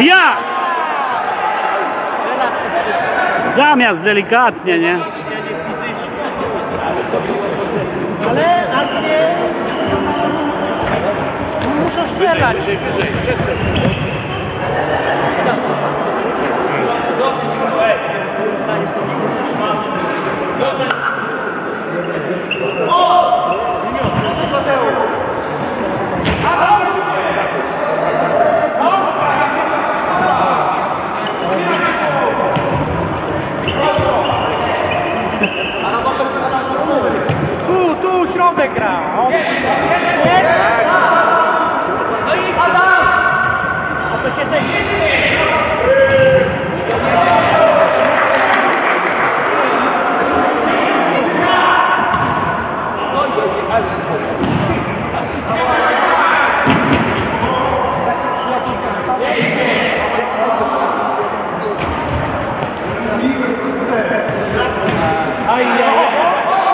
Ja! Zamiast delikatnie, nie? Ale akcje muszą strzelać. Wyżej, wyżej, Tu, tu środek gra. O? No i Adam! A się zejdzie.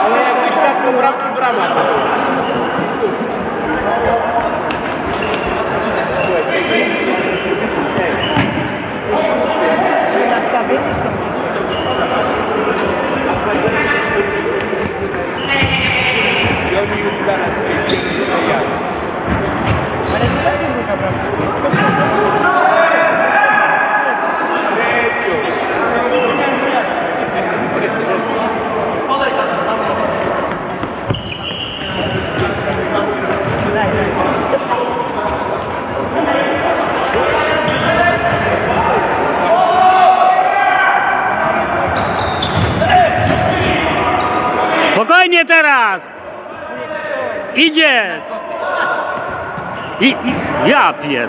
Ale jakbyś tak po bramki brama. Idzie! I, i ja pier...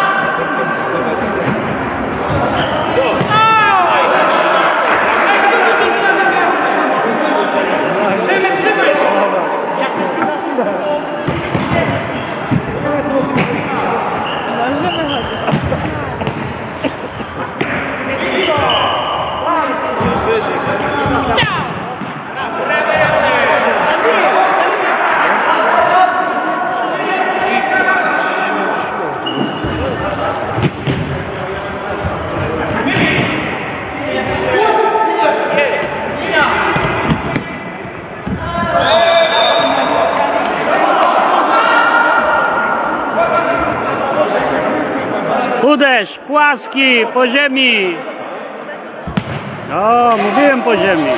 Uderz, płaski, po ziemi. O, mówiłem po ziemi.